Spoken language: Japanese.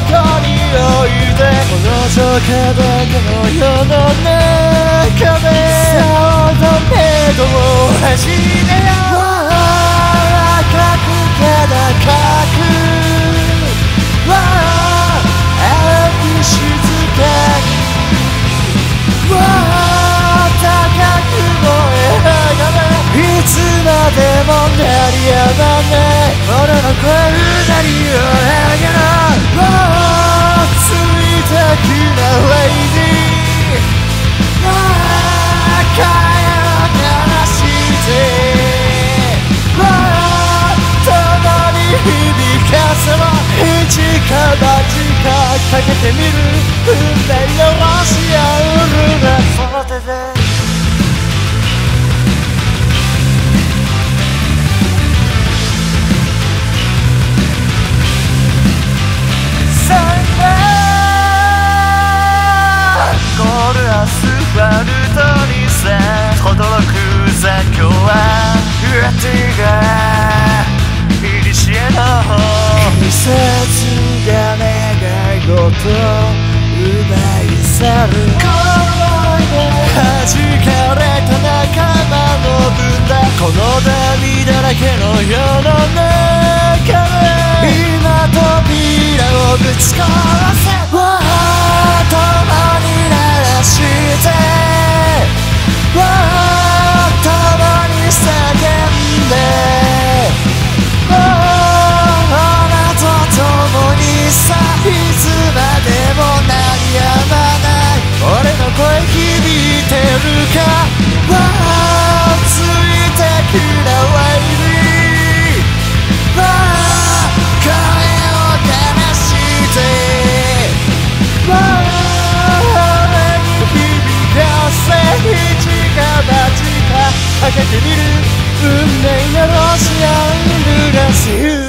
こにおいでこの情景だけの世の中てみる運命のロシアウルナその手でごと奪い去る。弾かれた仲間の分だ。この涙だらけの世の中で。今扉をぶち壊せけてみる。運命のロシアンルがし